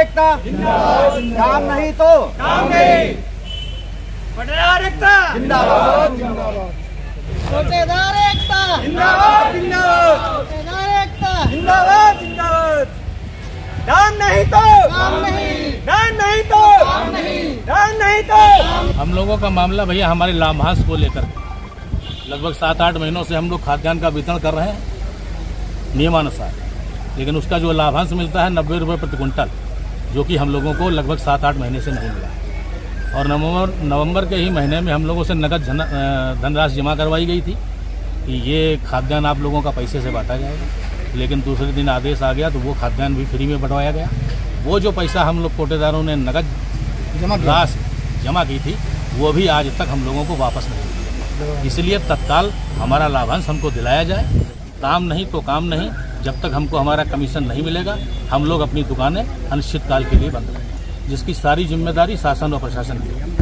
एकता काम नहीं तो काम नहीं एकता जिंदाबाद जिंदाबाद जिंदाबाद जिंदाबाद जिंदाबाद नहीं तो काम नहीं डान नहीं तो काम नहीं नहीं तो हम लोगों का मामला भैया हमारे लाभांश को लेकर लगभग सात आठ महीनों से हम लोग खाद्यान्न का वितरण कर रहे हैं। नियमानुसार। लेकिन उसका जो लाभांश मिलता है नब्बे रुपये प्रति क्विंटल जो कि हम लोगों को लगभग सात आठ महीने से नहीं मिला। और नवंबर नवंबर के ही महीने में हम लोगों से नकद धन- धनराशि जमा करवाई गई थी कि ये खाद्यान्न आप लोगों का पैसे से बांटा जाएगा। लेकिन दूसरे दिन आदेश आ गया तो वो खाद्यान्न भी फ्री में बंटवाया गया। वो जो पैसा हम लोग कोटेदारों ने नकद जमा राशि जमा की थी वो भी आज तक हम लोगों को वापस नहीं मिली। इसलिए तत्काल हमारा लाभांश हमको दिलाया जाए। काम नहीं तो काम नहीं जब तक हमको हमारा कमीशन नहीं मिलेगा हम लोग अपनी दुकानें अनिश्चितकाल के लिए बंद रहेंगे जिसकी सारी ज़िम्मेदारी शासन और प्रशासन की है।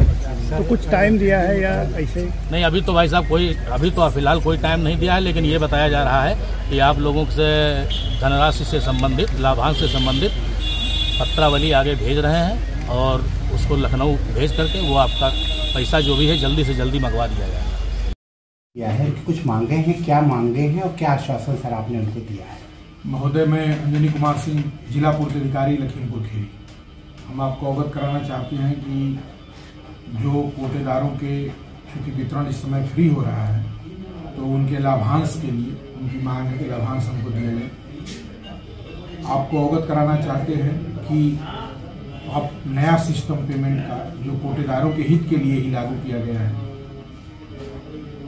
तो कुछ टाइम दिया है या ऐसे? नहीं अभी तो भाई साहब कोई अभी तो फ़िलहाल कोई टाइम नहीं दिया है लेकिन ये बताया जा रहा है कि आप लोगों से धनराशि से संबंधित लाभांश से संबंधित पत्रावली आगे भेज रहे हैं और उसको लखनऊ भेज करके वो आपका पैसा जो भी है जल्दी से जल्दी मंगवा दिया जाएगा है कुछ मांगे हैं क्या मांगे हैं और क्या आश्वासन सर आपने उनको दिया है? महोदय, मैं अंजनी कुमार सिंह, जिला पूर्त अधिकारी, लखीमपुर खीरी हम आपको अवगत कराना चाहते हैं कि जो कोटेदारों के चूँकि वितरण इस समय फ्री हो रहा है तो उनके लाभांश के लिए, उनकी मांग है कि लाभांश हमको दिया जाए। आपको अवगत कराना चाहते हैं कि अब नया सिस्टम पेमेंट का जो कोटेदारों के हित के लिए ही लागू किया गया है,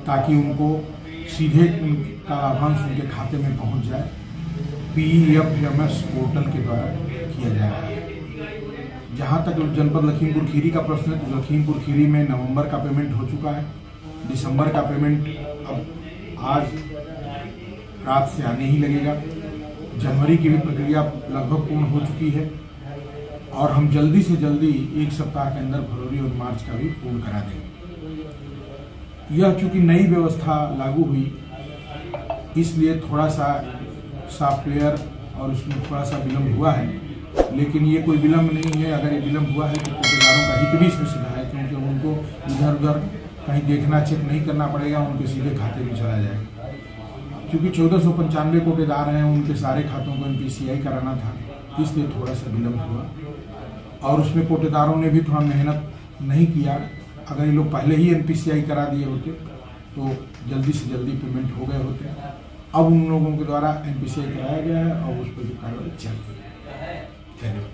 ताकि उनको सीधे उनका लाभांश उनके खाते में पहुँच जाए। P F M S portal के द्वारा किया जा रहा है। जहाँ तक जनपद लखीमपुर खीरी का प्रश्न है तो लखीमपुर खीरी में नवंबर का पेमेंट हो चुका है। दिसंबर का पेमेंट अब आज रात से आने ही लगेगा। जनवरी की भी प्रक्रिया लगभग पूर्ण हो चुकी है और हम जल्दी से जल्दी एक सप्ताह के अंदर फरवरी और मार्च का भी पूर्ण करा देंगे। यह चूँकि नई व्यवस्था लागू हुई, इसलिए थोड़ा सा सॉफ्टवेयर और उसमें थोड़ा सा विलम्ब हुआ है। लेकिन ये कोई विलम्ब नहीं है। अगर ये विलम्ब हुआ है तो ठेकेदारों का हित भी इसमें सीधा है, क्योंकि उनको इधर उधर कहीं देखना, चेक नहीं करना पड़ेगा। उनके सीधे खाते में चला जाएगा क्योंकि चौदह सौ पंचानवे कोटेदार हैं। उनके सारे खातों को एन कराना था। इसलिए थोड़ा सा विलम्ब हुआ। और उसमें कोटेदारों ने भी थोड़ा मेहनत नहीं किया। अगर ये लोग पहले ही एन करा दिए होते तो जल्दी से जल्दी पेमेंट हो गए होते। अब उन लोगों के द्वारा एन कराया गया है और उस पर जो कार्रवाई चल रही है। धन्यवाद।